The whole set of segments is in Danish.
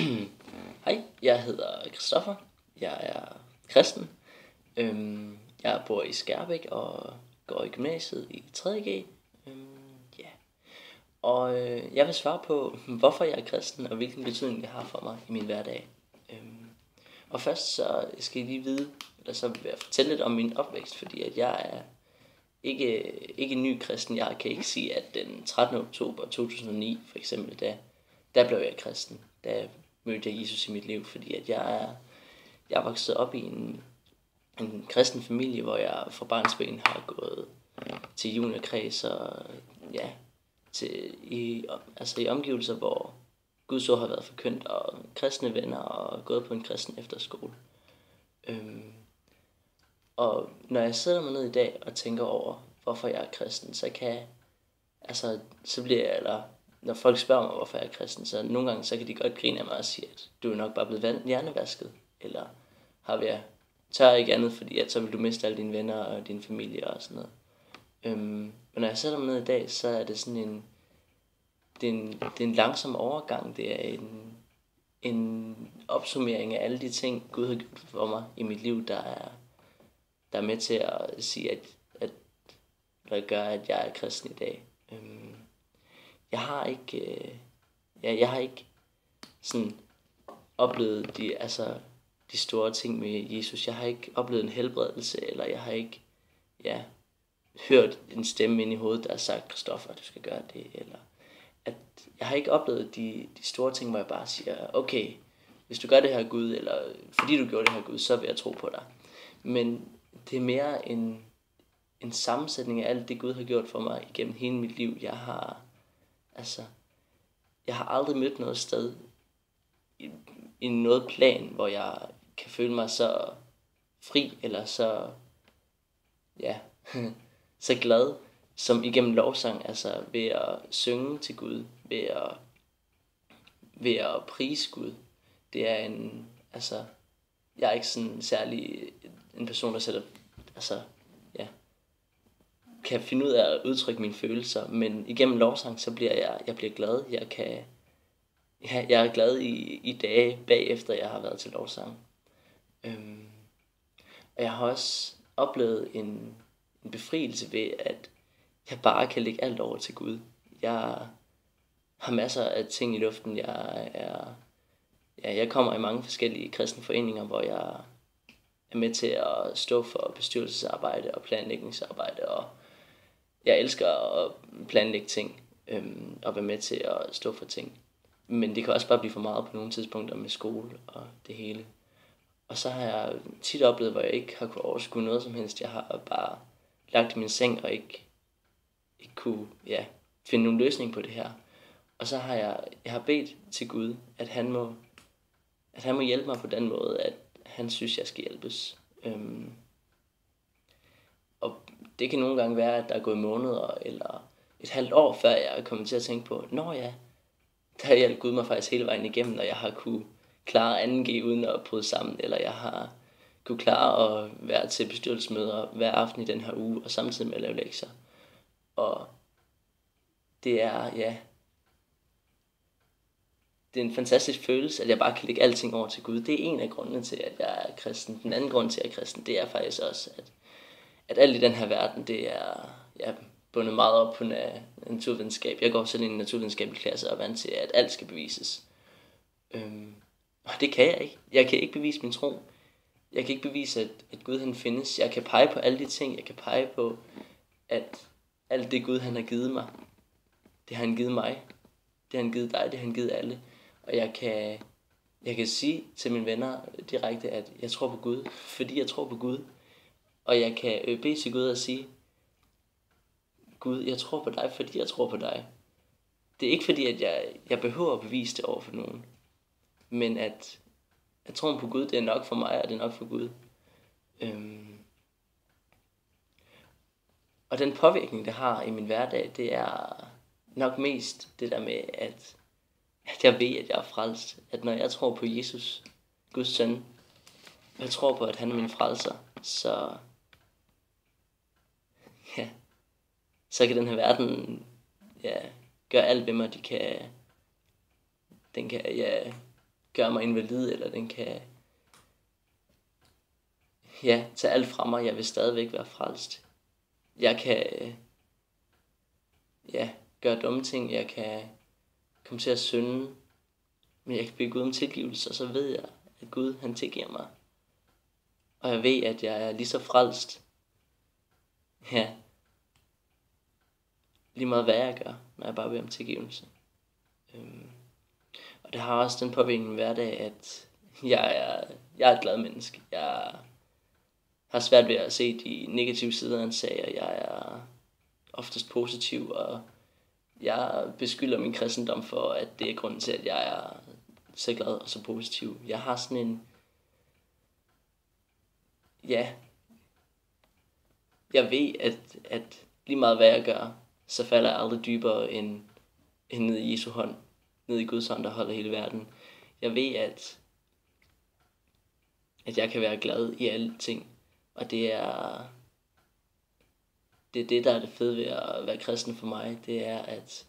Hej, jeg hedder Christoffer. Jeg er kristen. Øhm, jeg bor i Skærbæk og går i gymnasiet i 3.G. Øhm, ja. Og øh, jeg vil svare på, hvorfor jeg er kristen og hvilken betydning det har for mig i min hverdag. Øhm, og først så skal I lige vide, eller så vil jeg fortælle lidt om min opvækst, fordi at jeg er ikke, ikke en ny kristen. Jeg kan ikke sige, at den 13. oktober 2009 for eksempel, da, der blev jeg kristen. Da mødte jeg Jesus i mit liv, fordi at jeg er, jeg er vokset op i en, en kristen familie, hvor jeg fra barnsben har gået til juniorkreds og ja, til, i, altså i omgivelser, hvor Guds ord har været forkyndt, og kristne venner, og gået på en kristen efterskole. Øhm, og når jeg sidder mig ned i dag og tænker over, hvorfor jeg er kristen, så kan altså, så bliver jeg, eller når folk spørger mig, hvorfor jeg er kristen, så nogle gange, så kan de godt grine af mig og sige, at du er nok bare blevet hjernevasket, eller har vi tør ikke andet, fordi at så vil du miste alle dine venner og din familie og sådan noget. Øhm, men når jeg sætter mig ned i dag, så er det sådan en, det er en, det er en langsom overgang, det er en, en opsummering af alle de ting, Gud har gjort for mig i mit liv, der er, der er med til at sige, at, at der gør, at jeg er kristen i dag. Jeg har ikke, øh, ja, jeg har ikke sådan oplevet de, altså, de store ting med Jesus. Jeg har ikke oplevet en helbredelse, eller jeg har ikke ja, hørt en stemme ind i hovedet, der har sagt, Kristoffer, du skal gøre det, eller at jeg har ikke oplevet de, de store ting, hvor jeg bare siger, okay, hvis du gør det her Gud, eller fordi du gjorde det her Gud, så vil jeg tro på dig. Men det er mere en, en sammensætning af alt det Gud har gjort for mig igennem hele mit liv. Jeg har, altså, jeg har aldrig mødt noget sted i, i noget plan, hvor jeg kan føle mig så fri, eller så, ja, så glad, som igennem lovsang, altså ved at synge til Gud, ved at, ved at prise Gud. Det er en, altså, jeg er ikke sådan særlig en person, der sætter, altså, ja, kan finde ud af at udtrykke mine følelser, men igennem lovsang, så bliver jeg, jeg bliver glad. Jeg kan, ja, jeg er glad i, i dage bagefter, jeg har været til lovsang. Øhm, og jeg har også oplevet en, en befrielse ved, at jeg bare kan lægge alt over til Gud. Jeg har masser af ting i luften. Jeg er, ja, jeg kommer i mange forskellige kristne foreninger, hvor jeg er med til at stå for bestyrelsesarbejde og planlægningsarbejde, og jeg elsker at planlægge ting øhm, og være med til at stå for ting. Men det kan også bare blive for meget på nogle tidspunkter med skole og det hele. Og så har jeg tit oplevet, hvor jeg ikke har kunnet overskue noget som helst. Jeg har bare lagt i min seng og ikke, ikke kunne ja, finde nogen løsning på det her. Og så har jeg, jeg har bedt til Gud, at han må, at han må hjælpe mig på den måde, at han synes, jeg skal hjælpes. Øhm, og det kan nogle gange være, at der er gået måneder eller et halvt år, før jeg er kommet til at tænke på, nå ja, der hjalp Gud mig faktisk hele vejen igennem, og jeg har kunne klare 2G uden at bryde sammen, eller jeg har kunne klare at være til bestyrelsesmøder hver aften i den her uge, og samtidig med at lave lektier. Og det er, ja, det er en fantastisk følelse, at jeg bare kan lægge alting over til Gud. Det er en af grundene til, at jeg er kristen. Den anden grund til, at jeg er kristen, det er faktisk også, at, at alt i den her verden, det er ja, bundet meget op på naturvidenskab. Jeg går selv i en naturvidenskabelig klasse og er vant til, at alt skal bevises. Øhm, og det kan jeg ikke. Jeg kan ikke bevise min tro. Jeg kan ikke bevise, at, at Gud han findes. Jeg kan pege på alle de ting. Jeg kan pege på, at alt det Gud han har givet mig, det har han givet mig. Det har han givet dig, det har han givet alle. Og jeg kan, jeg kan sige til mine venner direkte, at jeg tror på Gud, fordi jeg tror på Gud. Og jeg kan øh, bede til Gud og sige, Gud, jeg tror på dig, fordi jeg tror på dig. Det er ikke fordi, at jeg, jeg behøver at bevise det over for nogen. Men at, at troen på Gud, det er nok for mig, og det er nok for Gud. Øhm. Og den påvirkning, det har i min hverdag, det er nok mest det der med, at, at jeg ved, at jeg er frelst. At når jeg tror på Jesus, Guds søn, jeg tror på, at han er min frelser, så, ja, så kan den her verden ja, gøre alt ved mig. De kan, den kan ja, gøre mig invalid, eller den kan ja, tage alt fra mig. Jeg vil stadigvæk være frelst. Jeg kan ja, gøre dumme ting. Jeg kan komme til at synde. Men jeg kan bede Gud om tilgivelse, og så ved jeg, at Gud han tilgiver mig. Og jeg ved, at jeg er lige så frelst. Ja. Lige meget hvad jeg gør, når jeg bare beder om tilgivelse. Øhm. Og det har også den påvirkning i min hverdag, at jeg er, jeg er et glad menneske. Jeg har svært ved at se de negative sider af en sag, og jeg er oftest positiv, og jeg beskylder min kristendom for, at det er grunden til, at jeg er så glad og så positiv. Jeg har sådan en, ja, jeg ved, at, at lige meget hvad jeg gør, så falder jeg aldrig dybere end, end ned i Jesu hånd, ned i Guds hånd, der holder hele verden. Jeg ved, at, at jeg kan være glad i alle ting, og det er, det er det, der er det fede ved at være kristen for mig, det er, at,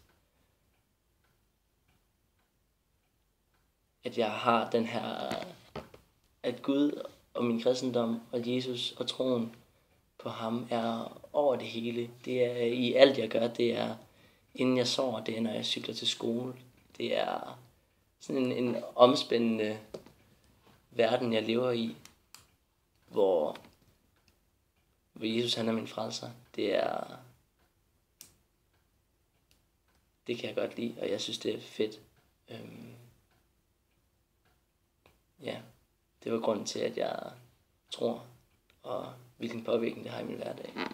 at jeg har den her, at Gud og min kristendom og Jesus og troen på ham er over det hele. Det er i alt, jeg gør. Det er, inden jeg sover, det er, når jeg cykler til skole. Det er sådan en, en omspændende verden, jeg lever i, hvor, hvor Jesus han er min frelser. Det er, det kan jeg godt lide, og jeg synes, det er fedt. Øhm, ja, det var grunden til, at jeg tror, og hvilken påvirkning det har i min hverdag. Mm.